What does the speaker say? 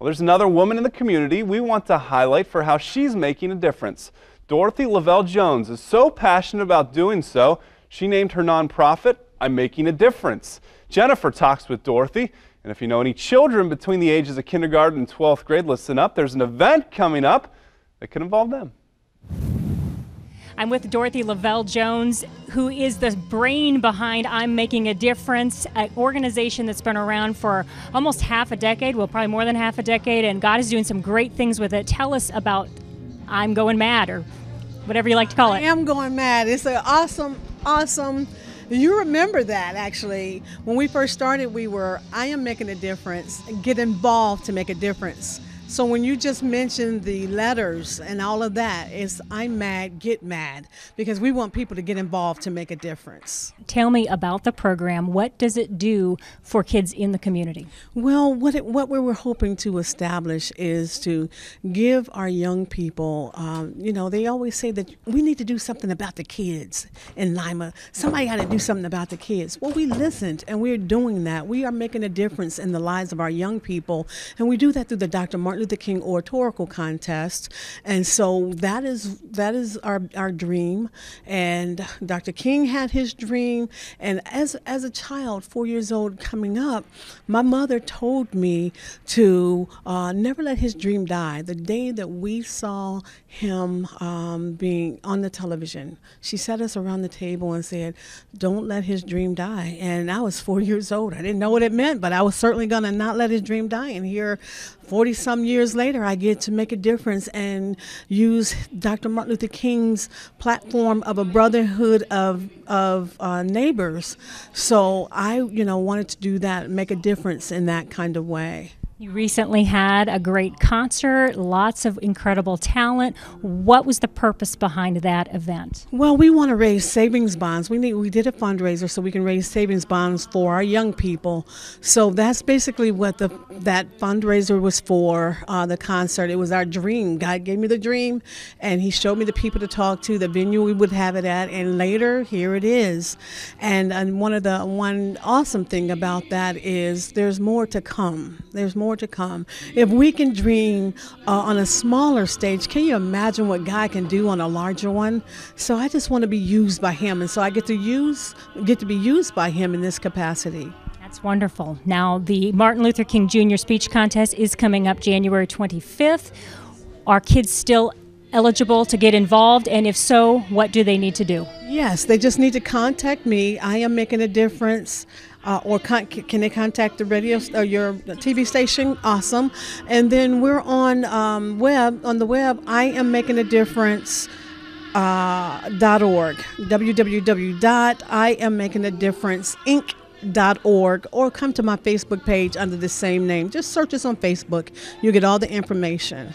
Well, there's another woman in the community we want to highlight for how she's making a difference. Dorothy Lavelle Jones is so passionate about doing so, she named her nonprofit I'm Making a Difference. Jennifer talks with Dorothy, and if you know any children between the ages of kindergarten and 12th grade, listen up. There's an event coming up that could involve them. I'm with Dorothy Lavelle Jones, who is the brain behind I'm Making a Difference, an organization that's been around for almost half a decade, well, probably more than half a decade, and God is doing some great things with it. Tell us about I'm Going Mad or whatever you like to call it. I am going mad. It's an awesome, awesome. You remember that actually. When we first started, we were, I am making a difference, get involved to make a difference. So when you just mentioned the letters and all of that, it's I'm mad, get mad, because we want people to get involved to make a difference. Tell me about the program. What does it do for kids in the community? Well, what it, what we were hoping to establish is to give our young people, um, you know, they always say that we need to do something about the kids in Lima. Somebody got to do something about the kids. Well, we listened and we're doing that. We are making a difference in the lives of our young people, and we do that through the Dr. Martin Luther King Oratorical Contest, and so that is that is our our dream. And Dr. King had his dream, and as as a child, four years old, coming up, my mother told me to uh, never let his dream die. The day that we saw him um, being on the television, she sat us around the table and said, "Don't let his dream die." And I was four years old. I didn't know what it meant, but I was certainly going to not let his dream die. And here, 40 some years later, I get to make a difference and use Dr. Martin Luther King's platform of a brotherhood of, of uh, neighbors. So I, you know, wanted to do that, make a difference in that kind of way. You recently had a great concert, lots of incredible talent. What was the purpose behind that event? Well, we want to raise savings bonds. We need we did a fundraiser so we can raise savings bonds for our young people. So that's basically what the that fundraiser was for. Uh, the concert. It was our dream. God gave me the dream, and He showed me the people to talk to, the venue we would have it at, and later here it is. And and one of the one awesome thing about that is there's more to come. There's more to come. If we can dream uh, on a smaller stage, can you imagine what God can do on a larger one? So I just want to be used by Him, and so I get to use, get to be used by Him in this capacity. That's wonderful. Now, the Martin Luther King Jr. Speech Contest is coming up January 25th. Are kids still eligible to get involved? And if so, what do they need to do? Yes, they just need to contact me. I am making a difference. Uh, or con- can they contact the radio or your TV station? Awesome. And then we're on um, web on the web. I am making a difference. Uh, dot i am making a difference inc dot org www.iammakingadifferenceinc.org or come to my Facebook page under the same name. Just search us on Facebook. You'll get all the information.